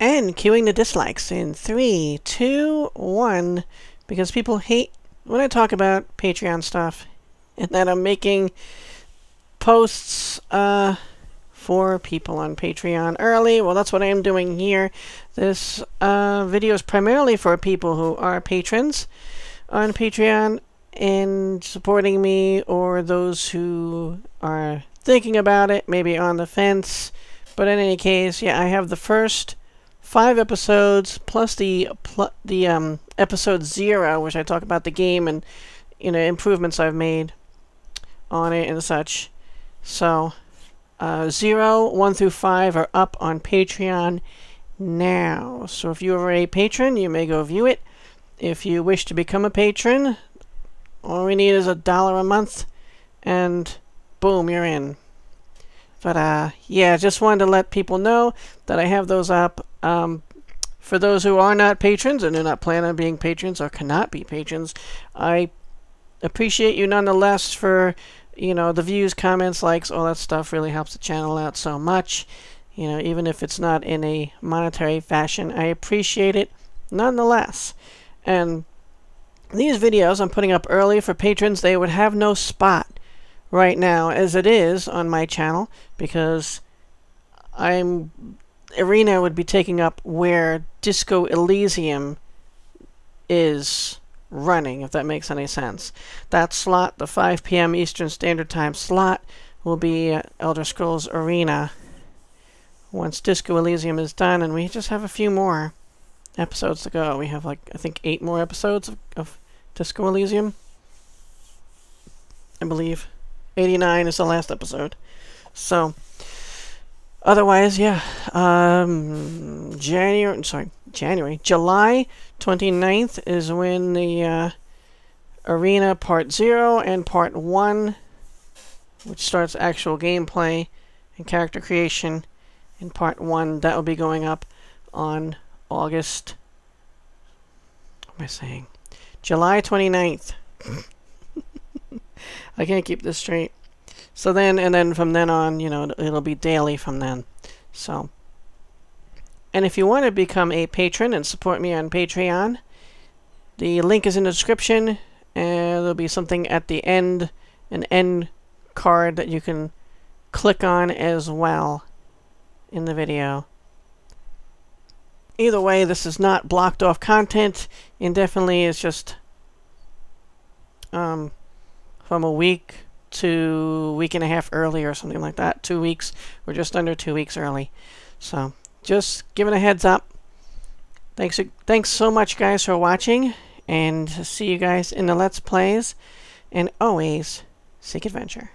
And queuing the dislikes in three, two, one, because people hate when I talk about Patreon stuff and that I'm making posts uh, for people on Patreon early. Well, that's what I am doing here. This uh, video is primarily for people who are patrons on Patreon and supporting me or those who are thinking about it, maybe on the fence. But in any case, yeah, I have the first five episodes plus the pl the um, episode zero, which I talk about the game and you know improvements I've made on it and such. So uh, zero, one through five are up on Patreon now. So if you are a patron, you may go view it. If you wish to become a patron, all we need is a dollar a month, and boom, you're in. But uh, yeah, just wanted to let people know that I have those up. Um, for those who are not patrons and do not plan on being patrons or cannot be patrons, I appreciate you nonetheless for you know the views, comments, likes, all that stuff really helps the channel out so much. You know, even if it's not in a monetary fashion, I appreciate it nonetheless. And these videos I'm putting up early for patrons, they would have no spot right now as it is on my channel because I'm Arena would be taking up where Disco Elysium is running, if that makes any sense. That slot, the 5 p.m. Eastern Standard Time slot, will be Elder Scrolls Arena once Disco Elysium is done, and we just have a few more episodes to go. We have, like, I think eight more episodes of, of Disco Elysium. I believe. 89 is the last episode. So, otherwise, yeah. Um, January, sorry, January. July 29th is when the uh, Arena Part 0 and Part 1, which starts actual gameplay and character creation in Part 1, that will be going up on August. What am I saying? July 29th. I can't keep this straight. So then, and then from then on, you know, it'll be daily from then. So, and if you want to become a patron and support me on Patreon, the link is in the description, and there'll be something at the end, an end card that you can click on as well in the video. Either way, this is not blocked off content. Indefinitely it's just um, from a week to week and a half early or something like that. Two weeks. We're just under two weeks early. So just giving a heads up. Thanks, uh, thanks so much, guys, for watching. And see you guys in the Let's Plays. And always seek adventure.